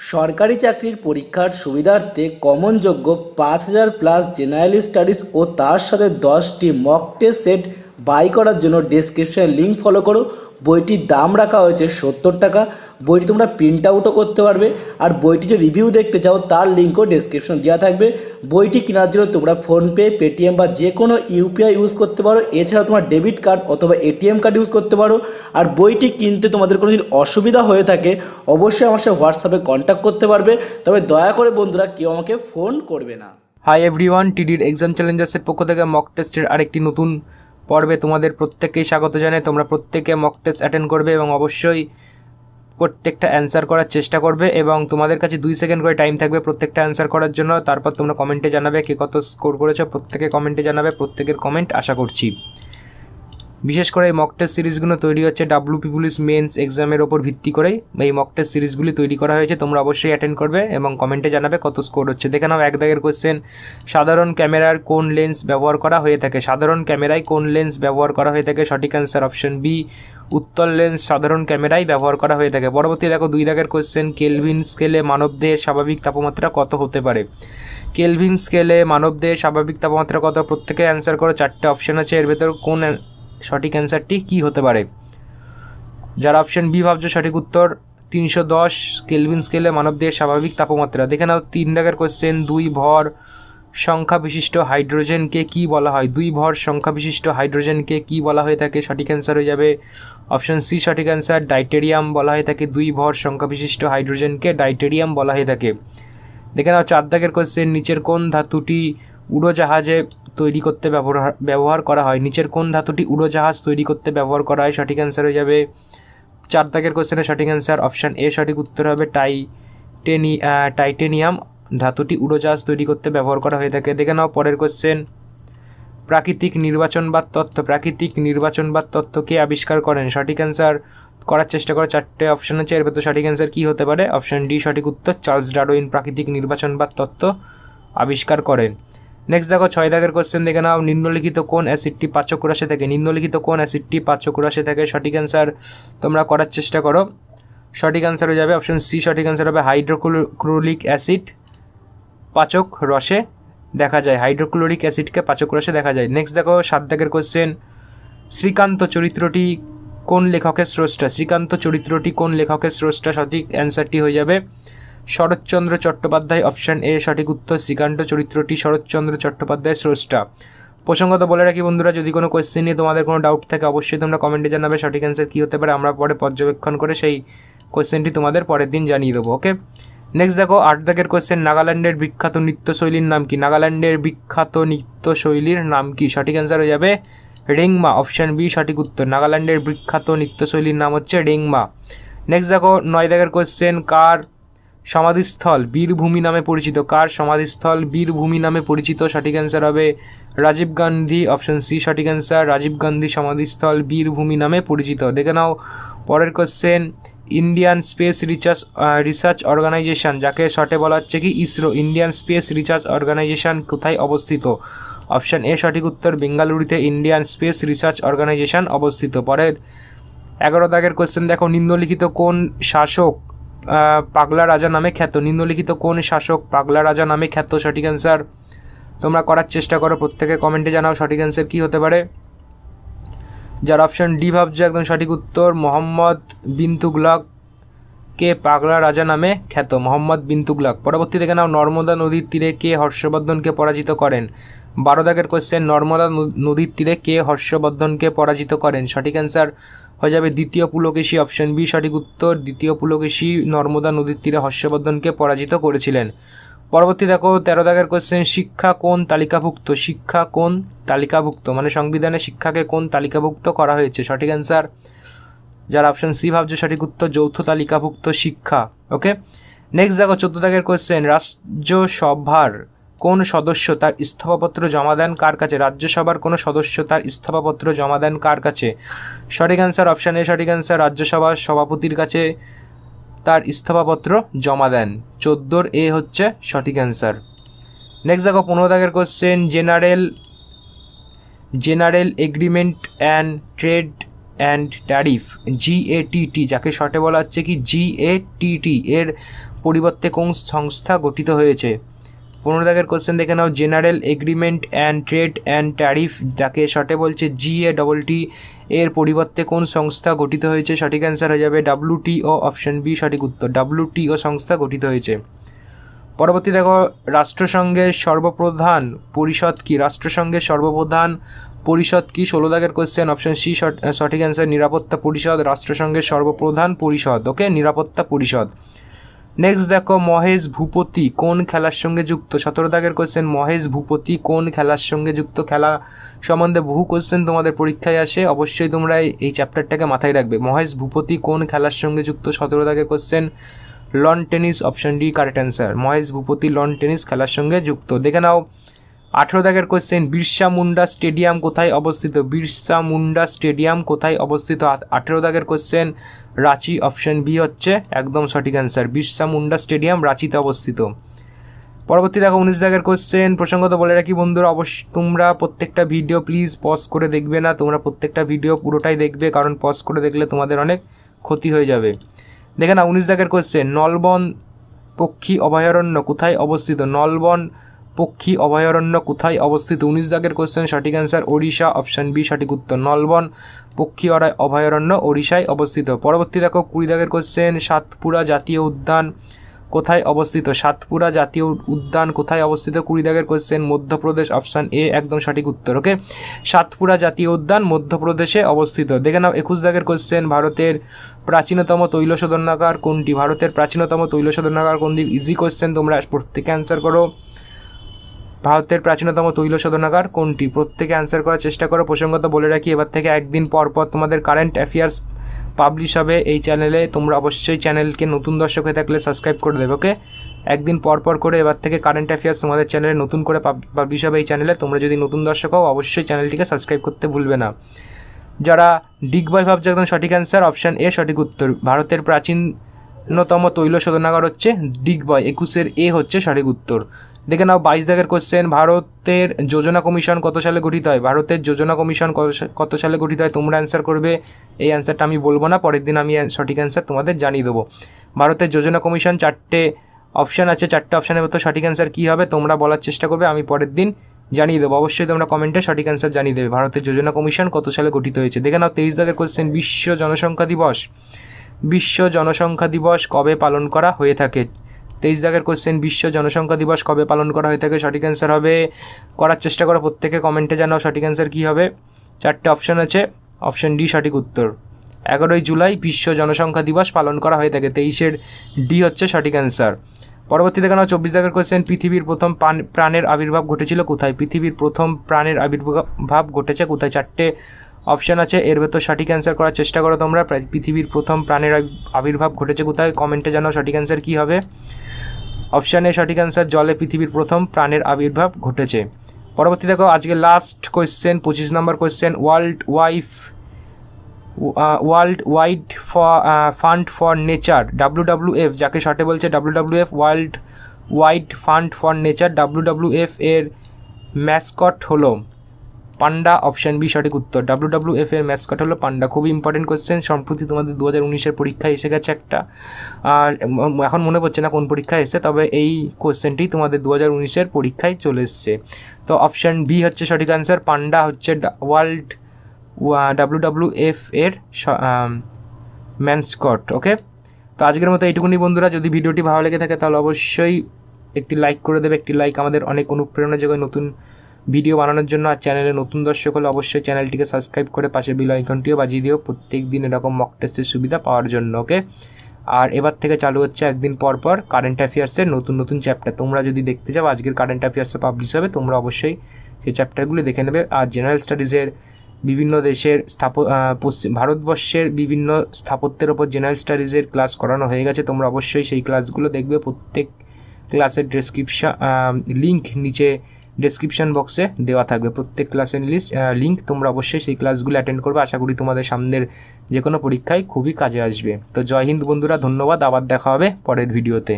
সরকারি চাকরির পরীক্ষার সুবিধার্থে কমন যোগ্য পাঁচ হাজার প্লাস জেনারেল স্টাডিজ ও তার সাথে দশটি মক টেস্ট সেট বাই করার জন্য ডিসক্রিপশানে লিঙ্ক ফলো করো। বইটির দাম রাখা হয়েছে সত্তর টাকা। বইটি তোমরা প্রিন্ট আউটও করতে পারবে আর বইটি যে রিভিউ দেখতে চাও তার লিঙ্কও ডেসক্রিপশন দেওয়া থাকবে। বইটি কেনার জন্য তোমরা ফোনপে পেটিএম বা যে কোনো ইউপিআই ইউজ করতে পারো। এছাড়া তোমার ডেবিট কার্ড অথবা এটিএম কার্ড ইউজ করতে পারো। আর বইটি কিনতে তোমাদের কোনো যদি অসুবিধা হয়ে থাকে, অবশ্যই আমার সাথে হোয়াটসঅ্যাপে কন্ট্যাক্ট করতে পারবে। তবে দয়া করে বন্ধুরা কেউ আমাকে ফোন করবে না। হাই এভরিওয়ান টিডির এক্সাম চ্যালেঞ্জার্সের পক্ষ থেকে মক টেস্টের আরেকটি নতুন পর্বে তোমাদের প্রত্যেককেই স্বাগত জানাই। তোমরা প্রত্যেকে মক টেস্ট অ্যাটেন্ড করবে এবং অবশ্যই প্রত্যেকটা অ্যান্সার করার চেষ্টা করবে এবং তোমাদের কাছে দুই সেকেন্ড করে টাইম থাকবে প্রত্যেকটা অ্যান্সার করার জন্য। তারপর তোমরা কমেন্টে জানাবে কে কত স্কোর করেছ, প্রত্যেকে কমেন্টে জানাবে, প্রত্যেকের কমেন্ট আশা করছি। বিশেষ করে এই মক টেস্ট সিরিজগুলো তৈরি হচ্ছে ডাব্লিউপি পুলিশ মেন্স এক্সামের ওপর ভিত্তি করেই। এই মক টেস্ট সিরিজগুলি তৈরি করা হয়েছে, তোমরা অবশ্যই অ্যাটেন্ড করবে এবং কমেন্টে জানাবে কত স্কোর হচ্ছে। দেখে নাও এক দাগের কোয়েশ্চেন সাধারণ ক্যামেরার কোন লেন্স ব্যবহার করা হয়ে থাকে? সাধারণ ক্যামেরায় কোন লেন্স ব্যবহার করা হয়ে থাকে? সঠিক অ্যান্সার অপশন বি উত্তর লেন্স সাধারণ ক্যামেরায় ব্যবহার করা হয়ে থাকে। পরবর্তী দেখো দুই দাগের কোশ্চেন কেলভিন স্কেলে মানবদেহের স্বাভাবিক তাপমাত্রা কত হতে পারে? কেলভিন স্কেলে মানবদেহের স্বাভাবিক তাপমাত্রা কত? প্রত্যেকে অ্যান্সার করো, চারটে অপশন আছে। এর ভেতর কোন সঠিক অ্যান্সারটি কী হতে পারে? যার অপশন বি ভাবছ সঠিক উত্তর, তিনশো দশ কেলভিন স্কেলে মানবদেহের স্বাভাবিক তাপমাত্রা। দেখে নাও, তিন দাগের কোশ্চেন দুই ভর সংখ্যা বিশিষ্ট হাইড্রোজেনকে কি বলা হয়? দুই ভর সংখ্যা বিশিষ্ট হাইড্রোজেনকে কি বলা হয়ে থাকে? সঠিক অ্যান্সার হয়ে যাবে অপশন সি, সঠিক অ্যান্সার। ডাইটেরিয়াম বলা হয়ে থাকে। দুই ভর সংখ্যা বিশিষ্ট হাইড্রোজেনকে ডাইটেরিয়াম বলা হয়ে থাকে। দেখে নাও, চার দাগের কোশ্চেন নিচের কোন ধাতুটি উড়োজাহাজে তৈরি করতে ব্যবহার ব্যবহার করা হয়। নিচের কোন ধাতুটি উড়োজাহাজ তৈরি করতে ব্যবহার করা হয়, সঠিক অ্যান্সার হয়ে যাবে। চার দাগের কোশ্চেনের সঠিক অ্যান্সার অপশান এ সঠিক উত্তর হবে টাইটেনি টাইটেনিয়াম। ধাতুটি উড়োজাহাজ তৈরি করতে ব্যবহার করা হয়ে থাকে। দেখে নাও পরের কোশ্চেন প্রাকৃতিক নির্বাচনবাদ তত্ত্ব প্রাকৃতিক নির্বাচনবাদ তত্ত্বকে আবিষ্কার করেন? সঠিক অ্যান্সার করার চেষ্টা করে, চারটে অপশান আছে। এর ভেতর সঠিক অ্যান্সার কী হতে পারে? অপশান ডি সঠিক উত্তর। চার্লস ডারোইন প্রাকৃতিক নির্বাচনবাদ তত্ত্ব আবিষ্কার করেন। নেক্সট দেখো, ছয় দাগের কোশ্চেন দেখে নাও। নিম্নলিখিত কোন অ্যাসিডটি পাচক রাশে থাকে? নিম্নলিখিত কোন অ্যাসিডটি পাচক রাশে থাকে? সঠিক অ্যান্সার তোমরা করার চেষ্টা করো। সঠিক অ্যান্সার হয়ে যাবে অপশন সি সঠিক অ্যান্সার হবে হাইড্রোক্লোরিক অ্যাসিড পাচক রসে দেখা যায়। হাইড্রোক্লোরিক অ্যাসিডকে পাচক রসে দেখা যায়। নেক্সট দেখো, সাত দাগের কোশ্চেন শ্রীকান্ত চরিত্রটি কোন লেখকের স্রষ্টা? শ্রীকান্ত চরিত্রটি কোন লেখকের স্রষ্টা? সঠিক অ্যান্সারটি হয়ে যাবে শরৎচন্দ্র চট্টোপাধ্যায় অপশান এ সঠিক উত্তর, শ্রীকান্ত চরিত্রটি শরৎচন্দ্র চট্টোপাধ্যায় স্রষ্টা। প্রসঙ্গত বলে রাখি বন্ধুরা, যদি কোনো কোয়েশ্চেন নিয়ে তোমাদের কোনো ডাউট থাকে, অবশ্যই তোমরা কমেন্টে জানাবে, সঠিক অ্যান্সার কী হতে পারে, আমরা পরে পর্যবেক্ষণ করে সেই কোয়েশ্চেনটি তোমাদের পরের দিন জানিয়ে দেবো ওকে নেক্সট দেখো আট দাগের কোয়েশ্চেন নাগাল্যান্ডের বিখ্যাত নৃত্যশৈলীর নাম কি? নাগাল্যান্ডের বিখ্যাত নৃত্যশৈলীর নাম কি? সঠিক অ্যান্সার হয়ে যাবে রেংমা, অপশান বি সঠিক উত্তর। নাগাল্যান্ডের বিখ্যাত নৃত্যশৈলীর নাম হচ্ছে রেংমা। নেক্সট দেখো নয় দাগের কোয়েশ্চেন কার সমাধিস্থল, বীরভূমি নামে পরিচিত। কার সমাধিস্থল? বীরভূমি নামে পরিচিত সঠিক অ্যান্সার হবে রাজীব গান্ধী অপশন সি সঠিক অ্যান্সার রাজীব গান্ধী সমাধিস্থল, বীরভূমি নামে পরিচিত। দেখে নাও পরের question Indian space research research organisation যাকে শর্টে বলা হচ্ছে কি? ISRO Indian space research organisation কোথায় অবস্থিত? অপশান এ সঠিক উত্তর, বেঙ্গালুরুতে ইন্ডিয়ান স্পেস রিসার্চ অর্গানাইজেশন অবস্থিত। পরের, এগারো দাগের কোশ্চেন দেখো নিম্নলিখিত কোন শাসক পাগলা রাজা নামে খ্যাত। নিম্নলিখিত কোন শাসক পাগলা রাজা নামে খ্যাত? সঠিক অ্যান্সার তোমরা করার চেষ্টা করো, প্রত্যেকে কমেন্টে জানাও সঠিক অ্যান্সার কী হতে পারে। যার অপশন ডি ভাবছে, একদম সঠিক উত্তর, মোহাম্মদ বিন কে পাগলা রাজা নামে খ্যাত? মোহাম্মদ বিন পরবর্তী দেখে নাও, নর্মদা নদীর তীরে কে হর্ষবর্ধনকে পরাজিত করেন? বারো দাগের কোশ্চেন নর্মদা নদীর তীরে কে হর্ষবর্ধনকে পরাজিত করেন? সঠিক অ্যান্সার হয়ে যাবে দ্বিতীয় পুলকেশী অপশন বি সঠিক উত্তর দ্বিতীয় পুলকেশী নর্মদা নদীর তীরে হর্ষবর্ধনকে পরাজিত করেছিলেন। পরবর্তী দেখো, তেরো দাগের কোশ্চেন শিক্ষা কোন তালিকাভুক্ত? শিক্ষা কোন তালিকাভুক্ত? মানে সংবিধানে শিক্ষাকে কোন তালিকাভুক্ত করা হয়েছে? সঠিক অ্যান্সার যার অপশন সি ভাবছে, সঠিক উত্তর যৌথ তালিকাভুক্ত শিক্ষা ওকে নেক্সট দেখো, চোদ্দ দাগের কোশ্চেন রাজ্যসভার কোন সদস্য তার ইস্তফাপত্র জমা দেন কার কাছে? রাজ্যসভার কোনো সদস্য তার ইস্তফাপত্র জমা দেন কার কাছে? সঠিক অ্যান্সার অপশান এ সঠিক অ্যান্সার রাজ্যসভার সভাপতির কাছে তার ইস্তফাপত্র জমা দেন। চোদ্দোর এ হচ্ছে সঠিক অ্যান্সার নেক্সট দেখো, পনেরো দাগের question general general agreement and trade and tariff G A T T যাকে শর্টে বলা হচ্ছে কি? জিএটিটি এর পরিবর্তে কোন সংস্থা গঠিত হয়েছে? পনেরো দাগের কোশ্চেন দেখে নাও। General agreement and trade and tariff যাকে শর্টে বলছে জিএ ডবল টি এর পরিবর্তে কোন সংস্থা গঠিত হয়েছে? সঠিক অ্যান্সার হয়ে যাবে ডাব্লুটিও অপশন বি সঠিক উত্তর। ডাব্লুটিও সংস্থা গঠিত হয়েছে। পরবর্তী দেখো, রাষ্ট্রসংঘের সর্বপ্রধান পরিষদ কি? রাষ্ট্রসংঘের সর্বপ্রধান পরিষদ কি? ষোলো দাগের কোশ্চেন অপশন সি সঠিক অ্যান্সার নিরাপত্তা পরিষদ, রাষ্ট্রসংঘের সর্বপ্রধান পরিষদ। ওকে নিরাপত্তা পরিষদ। নেক্সট দেখো, মহেশ ভূপতি কোন খেলার সঙ্গে যুক্ত? সতেরো দাগের কোশ্চেন মহেশ ভূপতি কোন খেলার সঙ্গে যুক্ত? খেলা সম্বন্ধে বহু কোয়েশ্চেন তোমাদের পরীক্ষায় আসে, অবশ্যই তোমরা এই চ্যাপ্টারটাকে মাথায় রাখবে। মহেশ ভূপতি কোন খেলার সঙ্গে যুক্ত? সতেরো দাগের question lawn tennis option D correct answer Mahesh Bhupathi lawn tennis খেলার সঙ্গে যুক্ত। দেখে নাও আঠেরো দাগের কোশ্চেন বিরসা মুন্ডা স্টেডিয়াম কোথায় অবস্থিত? বিরসা মুন্ডা স্টেডিয়াম কোথায় অবস্থিত? আঠেরো দাগের কোশ্চেন রাঁচি অপশন বি হচ্ছে একদম সঠিক অ্যান্সার বিরসা মুন্ডা স্টেডিয়াম রাঁচিতে অবস্থিত। পরবর্তী দেখো উনিশ দাগের কোশ্চেন প্রসঙ্গত বলে রাখি বন্ধুরা, অবশ্য তোমরা প্রত্যেকটা ভিডিও প্লিজ পজ করে দেখবে না, তোমরা প্রত্যেকটা ভিডিও পুরোটাই দেখবে, কারণ পজ করে দেখলে তোমাদের অনেক ক্ষতি হয়ে যাবে। দেখে না উনিশ দাগের কোশ্চেন নলবন পক্ষী অভয়ারণ্য কোথায় অবস্থিত? নলবন পক্ষী অভয়ারণ্য কোথায় অবস্থিত? উনিশ দাগের কোশ্চেন সঠিক অ্যান্সার ওড়িশা অপশান বি সঠিক উত্তর নলবন। পক্ষী অভয়ারণ্য ওড়িশায় অবস্থিত। পরবর্তী দেখো, কুড়ি দাগের কোশ্চেন সাতপুরা জাতীয় উদ্যান কোথায় অবস্থিত? সাতপুরা জাতীয় উদ্যান কোথায় অবস্থিত? কুড়ি দাগের কোশ্চেন মধ্যপ্রদেশ অপশান এ একদম সঠিক উত্তর ওকে সাতপুরা জাতীয় উদ্যান মধ্যপ্রদেশে অবস্থিত। দেখে নাও, একুশ দাগের কোশ্চেন ভারতের প্রাচীনতম তৈল শোধনাগার কোনটি? ভারতের প্রাচীনতম তৈল শোধনাগার কোনটি ইজি কোশ্চেন তোমরা প্রত্যেকে অ্যান্সার করো। ভারতের প্রাচীনতম তৈল শোধনাগার কোনটি? প্রত্যেকে অ্যান্সার করার চেষ্টা করো। প্রসঙ্গত বলে রাখি, এবার থেকে একদিন পর পর তোমাদের কারেন্ট অ্যাফেয়ার্স পাবলিশ হবে এই চ্যানেলে তোমরা অবশ্যই চ্যানেলকে নতুন দর্শক হয়ে থাকলে সাবস্ক্রাইব করে দেবে ওকে একদিন পর পর করে এবার থেকে কারেন্ট অ্যাফেয়ার্স তোমাদের চ্যানেলে নতুন করে পাবলিশ হবে এই চ্যানেলে তোমরা যদি নতুন দর্শক হও, অবশ্যই চ্যানেলটিকে সাবস্ক্রাইব করতে ভুলবে না। যারা ডিগবয় ভাবছে একদম সঠিক অ্যান্সার অপশান এ সঠিক উত্তর। ভারতের প্রাচীনতম তৈল শোধনাগার হচ্ছে ডিগবয় একুশের এ হচ্ছে সঠিক উত্তর। দেখে নাও, বাইশ দাগের কোশ্চেন ভারতের যোজনা কমিশন কত সালে গঠিত হয়? ভারতের যোজনা কমিশন কত সালে গঠিত হয়? তোমরা অ্যান্সার করবে। এই অ্যান্সারটা আমি বলব না, পরের দিন আমি সঠিক অ্যান্সার তোমাদের জানিয়ে দেবো। ভারতের যোজনা কমিশন চারটে অপশান আছে, চারটে অপশানের মতো সঠিক অ্যান্সার কী হবে তোমরা বলার চেষ্টা করবে, আমি পরের দিন জানিয়ে দেবো। অবশ্যই তোমরা কমেন্টে সঠিক অ্যান্সার জানিয়ে দেবে। ভারতের যোজনা কমিশন কত সালে গঠিত হয়েছে? দেখে নাও, তেইশ দাগের কোশ্চেন বিশ্ব জনসংখ্যা দিবস। বিশ্ব জনসংখ্যা দিবস কবে পালন করা হয়ে থাকে? তেইশ দাগের কোশ্চেন বিশ্ব জনসংখ্যা দিবস কবে পালন করা হয়ে থাকে? সঠিক অ্যান্সার হবে, করার চেষ্টা করো প্রত্যেকে কমেন্টে জানাও সঠিক অ্যান্সার কী হবে। চারটে অপশান আছে অপশান ডি সঠিক উত্তর। এগারোই জুলাই, বিশ্ব জনসংখ্যা দিবস পালন করা হয়ে থাকে। তেইশের ডি হচ্ছে সঠিক অ্যান্সার পরবর্তী দেখানো চব্বিশ দাগের কোশ্চেন পৃথিবীর প্রথম প্রাণের আবির্ভাব ঘটেছিল কোথায়? পৃথিবীর প্রথম প্রাণের আবির্ভাব ঘটেছে কোথায়? চারটে অপশান আছে, এর ভেতর সঠিক অ্যান্সার করার চেষ্টা করো তোমরা। পৃথিবীর প্রথম প্রাণের আবির্ভাব ঘটেছে কোথায়? কমেন্টে জানাও সঠিক অ্যান্সার কী হবে। অপশানে সঠিক অ্যান্সার জলে পৃথিবীর প্রথম প্রাণের আবির্ভাব ঘটেছে। পরবর্তী দেখো, আজকে লাস্ট কোয়েশ্চেন পঁচিশ নম্বর question world wife world wide fund for nature W W F যাকে শর্টে বলছে W W F world wide fund for nature W W F এর ম্যাসকট হলো পান্ডা অপশান বি সঠিক উত্তর। ডাব্লু ডাব্লু এফ এর mascot হলো পান্ডা। খুবই ইম্পর্টেন্ট কোয়েশ্চেন সম্প্রতি তোমাদের দু হাজার উনিশের পরীক্ষায় এসে গেছে একটা। আর এখন মনে পড়ছে না কোন পরীক্ষায় এসে তবে এই কোয়েশ্চেনটি তোমাদের দু হাজার উনিশের পরীক্ষায় চলে এসছে। তো অপশান বি হচ্ছে সঠিক অ্যান্সার পান্ডা হচ্ছে ওয়ার্ল্ড ডাব্লু ডাব্লু এফ এর ম্যানস্কট ওকে তো আজকের মতো এইটুকুনি বন্ধুরা। যদি ভিডিওটি ভালো লেগে থাকে তাহলে অবশ্যই একটি লাইক করে দেবে। একটি লাইক আমাদের অনেক অনুপ্রেরণা যোগায় নতুন ভিডিও বানানোর জন্য আর চ্যানেলে নতুন দর্শক হলে অবশ্যই চ্যানেলটিকে সাবস্ক্রাইব করে পাশে বিল আইকনটিও বাজিয়ে দিও। প্রত্যেক দিন এরকম মক টেস্টের সুবিধা পাওয়ার জন্য ওকে আর এবার থেকে চালু হচ্ছে একদিন পর পর কারেন্ট অ্যাফেয়ার্সের নতুন নতুন চ্যাপ্টার তোমরা যদি দেখতে চাও আজকের কারেন্ট অ্যাফেয়ার্সে পাবলিশ হবে, তোমরা অবশ্যই সেই চ্যাপ্টারগুলি দেখে নেবে। আর জেনারেল স্টাডিজের বিভিন্ন দেশের স্থাপ পশ্চিম ভারতবর্ষের বিভিন্ন স্থাপত্যের ওপর জেনারেল স্টাডিজের ক্লাস করানো হয়ে গেছে। তোমরা অবশ্যই সেই ক্লাসগুলো দেখবে। প্রত্যেক ক্লাসের ডেসক্রিপশন লিঙ্ক নিচে ডেসক্রিপশন বক্সে দেওয়া থাকবে। প্রত্যেক ক্লাসের লিস্ট লিঙ্ক তোমরা অবশ্যই সেই ক্লাসগুলো অ্যাটেন্ড করবে। আশা করি তোমাদের সামনের যে কোনো পরীক্ষায় খুবই কাজে আসবে। তো জয় হিন্দ বন্ধুরা, ধন্যবাদ। আবার দেখা হবে পরের ভিডিওতে